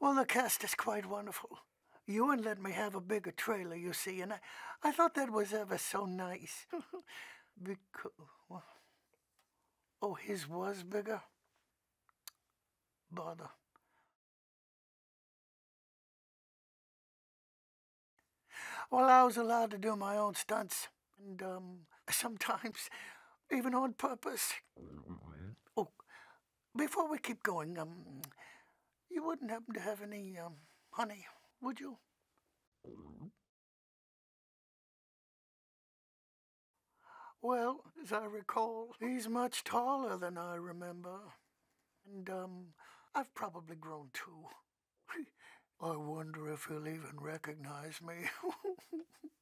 Well, the cast is quite wonderful. Ewan let me have a bigger trailer, you see, and I, I thought that was ever so nice. because, well, oh, his was bigger? Bother. Well, I was allowed to do my own stunts, and um, sometimes even on purpose. Oh, before we keep going, um, you wouldn't happen to have any um, honey, would you? Well, as I recall, he's much taller than I remember. And, um, I've probably grown too. I wonder if he'll even recognize me.